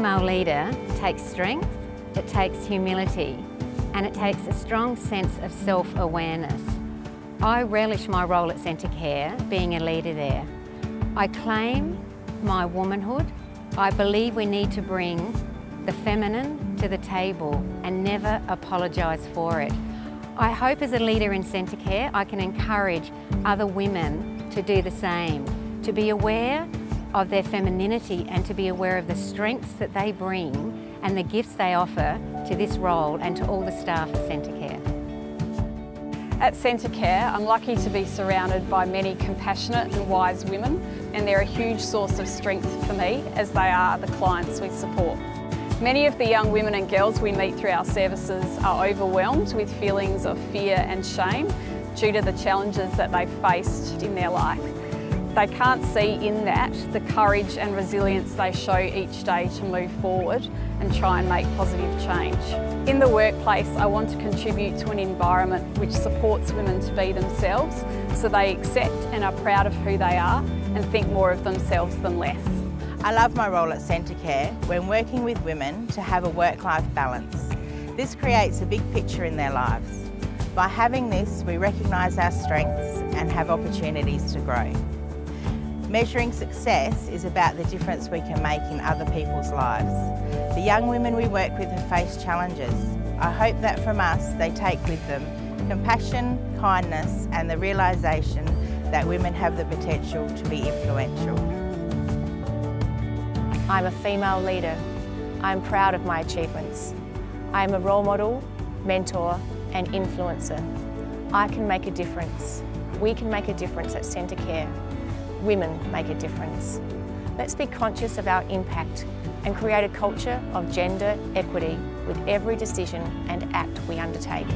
female leader takes strength, it takes humility, and it takes a strong sense of self-awareness. I relish my role at Centacare, being a leader there. I claim my womanhood. I believe we need to bring the feminine to the table and never apologise for it. I hope as a leader in Centacare I can encourage other women to do the same, to be aware of their femininity and to be aware of the strengths that they bring and the gifts they offer to this role and to all the staff at Centacare. At Centacare, I'm lucky to be surrounded by many compassionate and wise women and they're a huge source of strength for me as they are the clients we support. Many of the young women and girls we meet through our services are overwhelmed with feelings of fear and shame due to the challenges that they've faced in their life. They can't see in that the courage and resilience they show each day to move forward and try and make positive change. In the workplace, I want to contribute to an environment which supports women to be themselves so they accept and are proud of who they are and think more of themselves than less. I love my role at Centacare when working with women to have a work-life balance. This creates a big picture in their lives. By having this, we recognise our strengths and have opportunities to grow. Measuring success is about the difference we can make in other people's lives. The young women we work with have faced challenges. I hope that from us they take with them compassion, kindness and the realisation that women have the potential to be influential. I'm a female leader. I'm proud of my achievements. I am a role model, mentor and influencer. I can make a difference. We can make a difference at Centacare women make a difference. Let's be conscious of our impact and create a culture of gender equity with every decision and act we undertake.